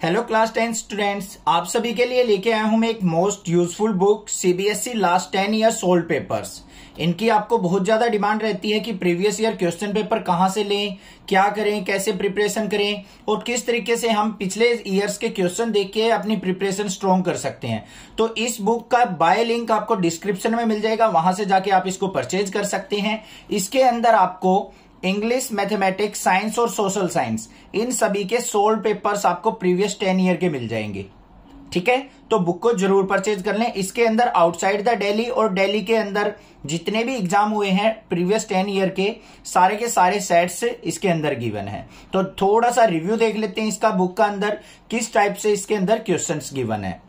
Hello class ten students आप सभी के लिए लेके आया हूँ मैं एक most useful book CBSE last ten year solved papers इनकी आपको बहुत ज़्यादा डिमांड रहती है कि प्रीवियस ईयर क्वेश्चन पेपर कहाँ से लें, क्या करें, कैसे प्रिपरेशन करें, और किस तरीके से हम पिछले ईयर्स के क्वेश्चन देख के अपनी प्रिपरेशन स्ट्रॉन्ग कर सकते हैं। तो इस बुक का बाय लिंक आपको डिस्क्रिप्शन में मिल जाएगा, वहाँ से जाके आप इसको परचेज कर सकते हैं। इसके अंदर आपको इंग्लिश मैथमेटिक्स साइंस और सोशल साइंस इन सभी के सोल्ड पेपर्स आपको प्रीवियस टेन ईयर के मिल जाएँगे। ठीक है? तो बुक को ज़रूर परचेज कर लें। इसके अंदर आउटसाइड द डेली और डेली के अंदर जितने भी एग्ज़ाम हुए हैं प्रीवियस टेन ईयर के, सारे के सारे सेट्स इसके अंदर गिवन है। तो थोड़ा सा रिव्यू देख लेते हैं इसका बुक का अंदर, किस टाइप से इसके अंदर क्वेश्चंस गिवन है।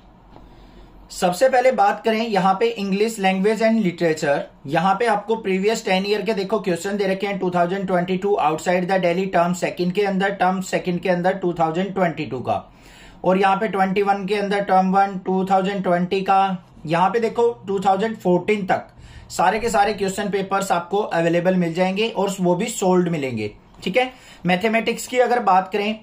सबसे पहले बात करें यहाँ पे इंग्लिश लैंग्वेज एंड लिटरेचर यहाँ पे आपको प्रीवियस टेन ईयर के देखो क्वेश्चन दे रखे हैं 2022 outside the Delhi term second के अंदर टर्म सेकंड के अंदर 2022 का। और यहाँ पे 21 के अंदर टर्म वन 2020 का। यहाँ पे देखो 2014 तक सारे के सारे क्वेश्चन पेपर्स आपको अवेलेबल मिल जाएँगे और वो भी सोल्ड मिलेंगे। ठीक है? मैथमेटिक्स की अगर बात करें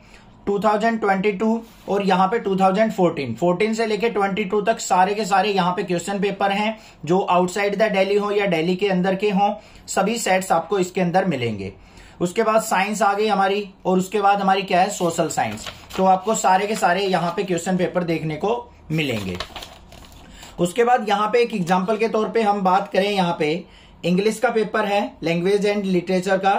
2022 और यहाँ पे 2014 14 से लेके 22 तक सारे के सारे यहाँ पे क्वेश्चन पेपर हैं, जो आउटसाइड द दिल्ली हो या दिल्ली के अंदर के हों, सभी सेट्स आपको इसके अंदर मिलेंगे। उसके बाद साइंस आ गई हमारी और उसके बाद हमारी क्या है? सोशल साइंस तो आपको सारे के सारे यहाँ पे क्वेश्चन पेपर देखने को मिलेंगे। उसके बाद यहाँ पे एक एग्ज़ाम्पल के तौर पे हम बात करें, यहाँ पे इंग्लिश का पेपर है लैंग्वेज एंड लिटरेचर का।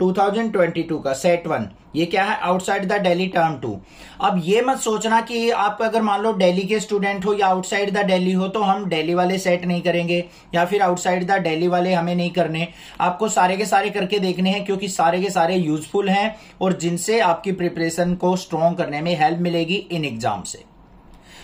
2022 का सेट वन ये क्या है? Outside the Delhi term two अब ये मत सोचना कि आप अगर मान लो डेली के स्टूडेंट हो या आउटसाइड द डेली हो तो हम डेली वाले सेट नहीं करेंगे, या फिर आउटसाइड द डेली वाले हमें नहीं करने। आपको सारे के सारे करके देखने हैं, क्योंकि सारे के सारे यूजफुल हैं, और जिनसे आपकी प्रिपरेशन को स्ट्रॉन्ग करने में हेल्प मिलेगी इन एग्ज़ाम से।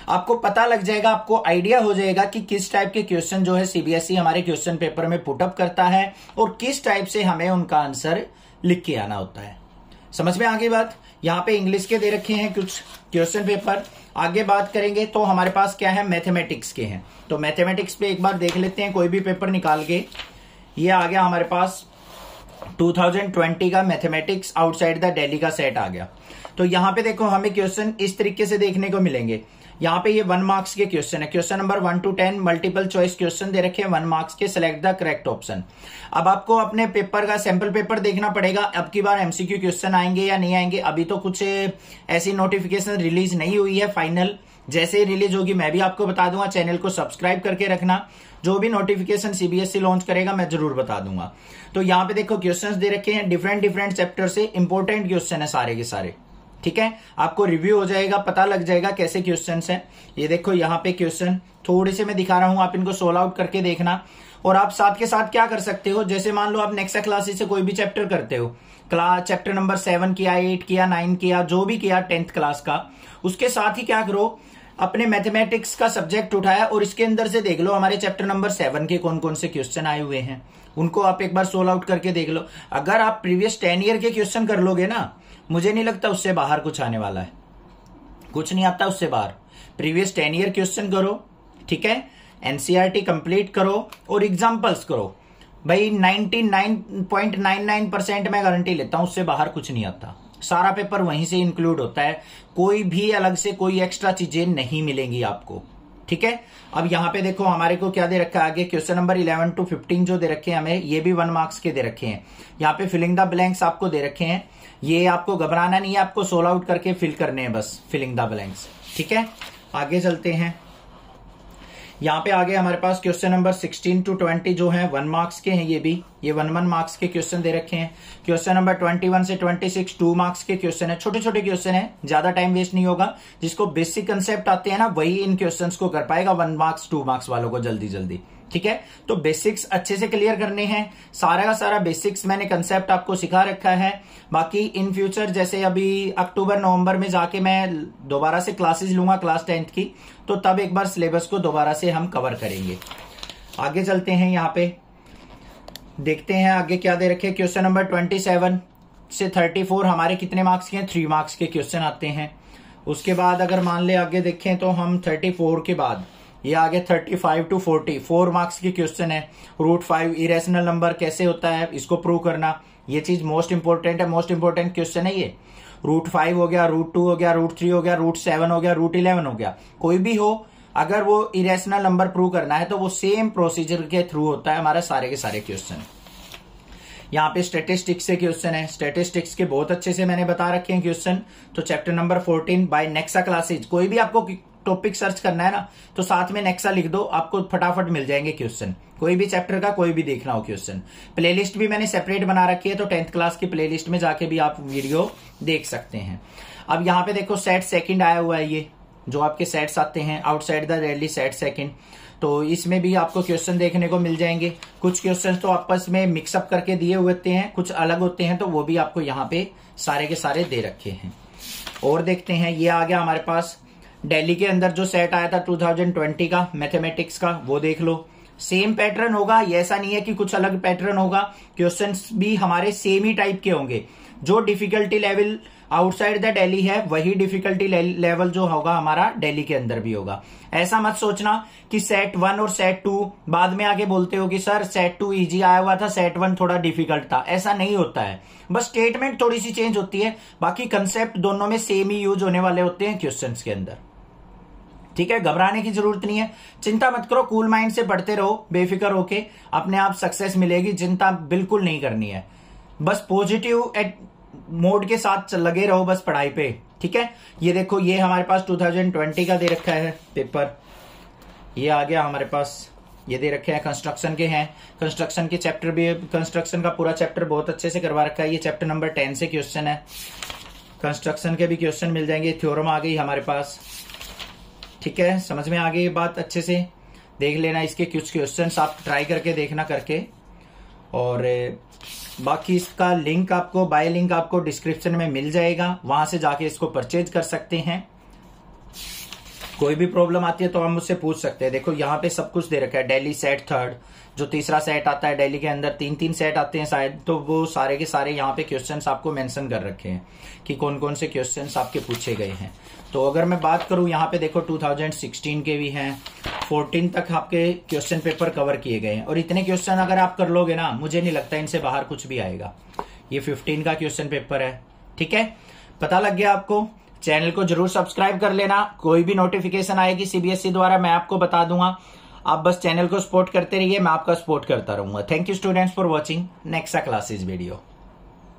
आपको पता लग जाएगा, आपको आइडिया हो जाएगा कि किस टाइप के क्वेश्चन जो है सीबीएसई हमारे क्वेश्चन पेपर में पुटअप करता है और किस टाइप से हमें उनका आंसर लिख के आना होता है। समझ में आगे बात? यहाँ पे इंग्लिश के दे रखे हैं कुछ क्वेश्चन पेपर आगे बात करेंगे तो हमारे पास क्या है? मैथमेटिक्स के हैं। तो मैथमेटिक्स पे एक बार देख लेते हैं, कोई भी पेपर निकाल के। ये आ गया हमारे पास। 2020 का मैथमेटिक्स आउटसाइड द दिल्ली का सेट आ गया। तो यहाँ पे देखो, हमें क्वेश्चन इस तरीके से देखने को मिलेंगे। यहाँ पे ये वन मार्क्स के क्वेश्चन है। Question number one to ten multiple choice question दे रखे हैं। वन मार्क्स के सिलेक्ट द करेक्ट ऑप्शन अब आपको अपने पेपर का सैंपल पेपर देखना पड़ेगा। अब की बार एमसीक्यू क्वेश्चन आएँगे या नहीं आएँगे? अभी तो कुछ ऐसी नोटिफिकेशन रिलीज़ नहीं हुई है फाइनल जैसे ही रिलीज़ होगी, मैं भी आपको बता दूँगा। चैनल को सब्सक्राइब करके रखना। जो भी नोटिफिकेशन सीबीएसई लॉन्च करेगा, मैं ज़रूर बता दूँगा। तो यहाँ पे देखो क्वेश्चंस दे रखे हैं डिफरेंट डिफरेंट चैप्टर से। इंपॉर्टेंट क्वेश्चन है सारे के सारे। ठीक है? आपको रिव्यू हो जाएगा, पता लग जाएगा कैसे क्वेश्चन है। ये देखो, यहाँ पे क्वेश्चन थोड़े से मैं दिखा रहा हूँ, आप इनको सोल्व आउट करके देखना। और आप साथ के साथ क्या कर सकते हो? जैसे मान लो आप नेक्स्ट क्लासेस से कोई भी चैप्टर करते हो। क्लास चैप्टर नंबर सेवन किया एट किया नाइन किया, जो भी किया टेंथ क्लास का। उसके साथ ही क्या करो? अपने मैथमेटिक्स का सब्जेक्ट उठाया और इसके अंदर से देख लो, हमारे चैप्टर नंबर सेवन के कौन कौन से क्वेश्चन आए हुए हैं। उनको आप एक बार सोल आउट करके देख लो। अगर आप प्रीवियस टेन ईयर के क्वेश्चन कर लोगे ना, मुझे नहीं लगता उससे बाहर कुछ आने वाला है। कुछ नहीं आता उससे बाहर। प्रीवियस टेन ईयर क्वेश्चन करो, ठीक है? एनसीआरटी कंप्लीट करो और एग्जाम्पल्स करो। भाई 99.99 परसेंट मैं गारंटी लेता हूँ, उससे बाहर कुछ नहीं आता। सारा पेपर वहीं से इंक्लूड होता है। कोई भी अलग से कोई एक्स्ट्रा चीज़ें नहीं मिलेंगी आपको। ठीक है? अब यहाँ पे देखो, हमारे को क्या दे रखा है? आगे question number eleven to fifteen जो दे रखे हैं हमें, ये भी वन मार्क्स के दे रखे हैं। यहाँ पे फिलिंग द ब्लैंक्स आपको दे रखे हैं। ये आपको घबराना नहीं है, आपको सोल आउट करके फिल करने हैं बस फिलिंग द ब्लैंक्स ठीक है? आगे चलते हैं। यहाँ पे आगे हमारे पास क्वेश्चन नंबर 16 टू 20 जो है वन मार्क्स के हैं ये भी। ये वन वन मार्क्स के क्वेश्चन दे रखे हैं। क्वेश्चन नंबर 21 से 26 टू मार्क्स के क्वेश्चन है। छोटे छोटे क्वेश्चन है, ज़्यादा टाइम वेस्ट नहीं होगा। जिसको बेसिक कंसेप्ट आते हैं ना, वही इन क्वेश्चन को कर पाएगा। वन मार्क्स टू मार्क्स वालों को जल्दी जल्दी ठीक है? तो बेसिक्स अच्छे से क्लियर करने हैं। सारा का सारा बेसिक्स मैंने कंसेप्ट आपको सिखा रखा है। बाकी इन फ्यूचर जैसे अभी अक्टूबर, नवंबर में जाके मैं दोबारा से क्लासेस लूँगा क्लास टेंथ की तो तब एक बार सिलेबस को दोबारा से हम कवर करेंगे। आगे चलते हैं यहाँ पे। देखते हैं आगे क्या दे रखे क्वेश्चन नंबर ट्वेंटी सेवन से थर्टी फोर हमारे कितने मार्क्स के थ्री मार्क्स के क्वेश्चन आते हैं। उसके बाद अगर मान ले आगे देखें तो हम थर्टी फोर के बाद ये आगे thirty five to forty four marks की क्वेश्चन है. रूट फाइव इरेशनल नंबर कैसे होता है? इसको प्रूव करना. ये चीज़ मोस्ट इंपोर्टेंट है. मोस्ट इंपोर्टेंट क्वेश्चन है ये. रूट फाइव हो गया रूट टू हो गया रूट थ्री हो गया रूट सेवन हो गया रूट इलेवन हो गया. कोई भी हो, अगर वो इरेशनल नंबर प्रूव करना है तो वो सेम प्रोसीजर के थ्रू होता है हमारा सारे के सारे क्वेश्चन यहाँ पे स्टेटिस्टिक्स से क्वेश्चन है. स्टेटिस्टिक्स के बहुत अच्छे से मैंने बता रखे हैं क्वेश्चन तो chapter number 14 by Nexa classes कोई भी आपको टॉपिक सर्च करना है ना तो साथ में नेक्सा लिख दो, आपको फटाफट मिल जाएँगे क्वेश्चन कोई भी चैप्टर का कोई भी देखना हो क्वेश्चन प्लेलिस्ट भी मैंने सेपरेट बना रखी है तो टेंथ क्लास की प्लेलिस्ट में जाके भी आप वीडियो देख सकते हैं. अब यहाँ पे देखो सेट सेकंड आया हुआ है ये, जो आपके सेट्स आते हैं outside the Delhi set second तो इसमें भी आपको क्वेश्चन देखने को मिल जाएँगे. कुछ क्वेश्चन तो आपस में मिक्सअप करके दिए होते हैं, कुछ अलग होते हैं तो वो भी आपको यहाँ पे सारे के सारे दे रखे हैं. और देखते हैं, ये आ गया हमारे पास दिल्ली के अंदर जो सेट आया था 2020 का मैथमेटिक्स का, वो देख लो। सेम पैटर्न होगा, ये ऐसा नहीं है कि कुछ अलग पैटर्न होगा क्वेश्चंस भी हमारे सेम ही टाइप के होंगे। जो difficulty level outside the Delhi है, वही डिफिकल्टी लेवल जो होगा हमारा डेली के अंदर भी होगा। ऐसा मत सोचना कि सेट वन और सेट टू बाद में आगे बोलते हो कि, सर सेट टू इजी आया हुआ था सेट वन थोड़ा डिफ़िकल्ट था। ऐसा नहीं होता है। बस स्टेटमेंट थोड़ी सी चेंज होती है, बाकी कंसेप्ट दोनों में सेम ही यूज़ होने वाले होते हैं क्वेश्चन के अंदर। ठीक है? घबराने की ज़रूरत नहीं है। चिंता मत करो कूल माइंड से पढ़ते रहो, बेफिक्र होके अपने आप सक्सेस मिलेगी, चिंता बिल्कुल नहीं करनी है। बस पॉजिटिव एट मोड के साथ लगे रहो बस पढ़ाई पे, ठीक है? ये देखो, ये हमारे पास 2020 का दे रखा है पेपर ये आ गया हमारे पास, ये दे रखे हैं कंस्ट्रक्शन के हैं। कंस्ट्रक्शन के चैप्टर भी कंस्ट्रक्शन का पूरा चैप्टर बहुत अच्छे से करवा रखा है। ये चैप्टर नंबर टेन से क्वेश्चन है। कंस्ट्रक्शन के भी क्वेश्चन मिल जाएँगे थ्योरम आ गई हमारे पास। ठीक है? समझ में आ गई ये बात अच्छे से? देख लेना इसके कुछ क्वेश्चन आप ट्राई करके देखना करके। और बाकी इसका लिंक आपको बाय लिंक आपको डिस्क्रिप्शन में मिल जाएगा। वहाँ से जाके इसको परचेज कर सकते हैं। कोई भी प्रॉब्लम आती है तो हम मुझसे पूछ सकते हैं। देखो, यहाँ पे सब कुछ दे रखा है। डेली सेट थर्ड जो तीसरा सेट आता है डेली के अंदर तीन तीन सेट आते हैं शायद तो वो सारे के सारे यहाँ पे क्वेश्चंस आपको मेंशन कर रखे हैं कि कौन कौन से क्वेश्चंस आपके पूछे गए हैं। तो अगर मैं बात करूँ, यहाँ पे देखो 2016 के भी हैं। 14 तक आपके क्वेश्चन पेपर कवर किए गए हैं। और इतने क्वेश्चन अगर आप कर लोगे ना, मुझे नहीं लगता इनसे बाहर कुछ भी आएगा। ये 15 का क्वेश्चन पेपर है। ठीक है? पता लग गया आपको? चैनल को ज़रूर सब्सक्राइब कर लेना। कोई भी नोटिफिकेशन आएगी सीबीएसई द्वारा, मैं आपको बता दूँगा। आप बस चैनल को सपोर्ट करते रहिए, मैं आपका सपोर्ट करता रहूँगा। Thank you students for watching next classes video